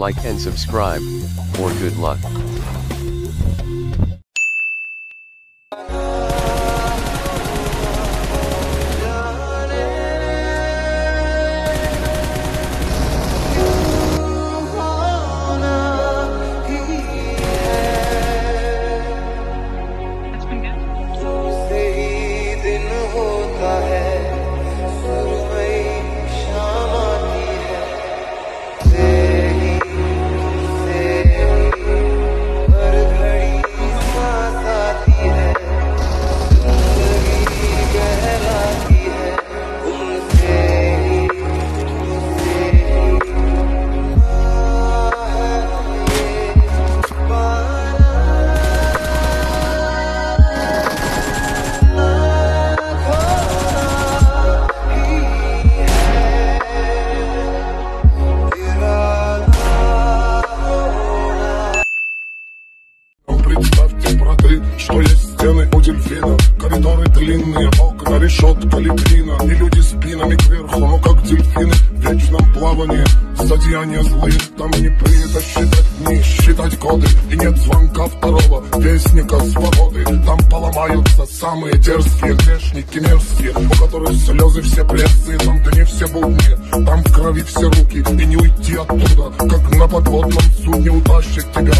Like and subscribe, for good luck. Длинные, окна, решетка, лепнина И люди спинами кверху, ну как дельфины В вечном плавании, зодеяния злые Там не принято считать дни, считать годы И нет звонка второго, вестника свободы. Там поломаются самые дерзкие грешники мерзкие У которых слезы все прессы, там дни все будни Там в крови все руки, и не уйти оттуда Как на подводном судне утащит тебя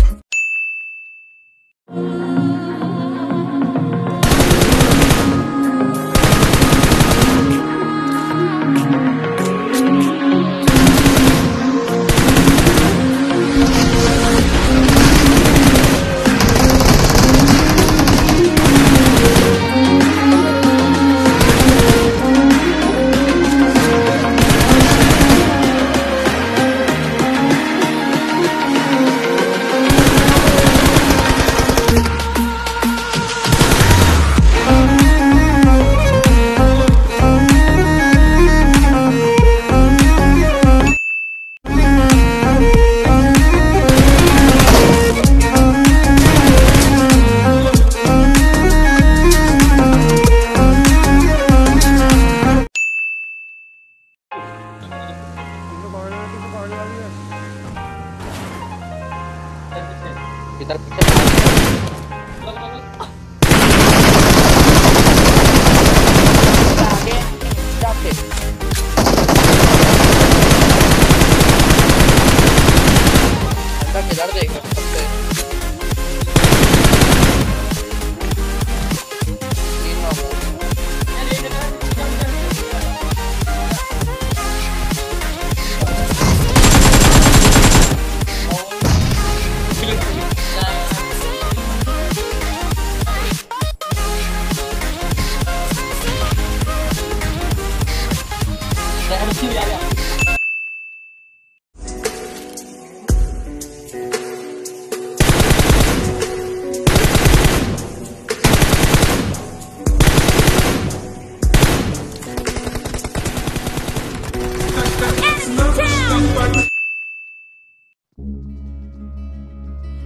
इधर पीछे।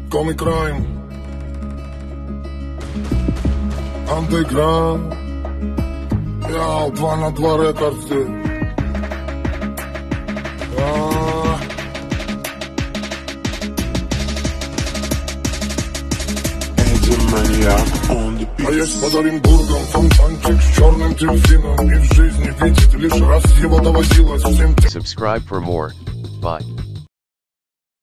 Comic Crime Underground Я 2 на 2 рекордсы А есть под Оренбургом фонтанчик с черным дельфином И в жизни видеть лишь раз его доводилось всем тем Subscribe for more. Bye.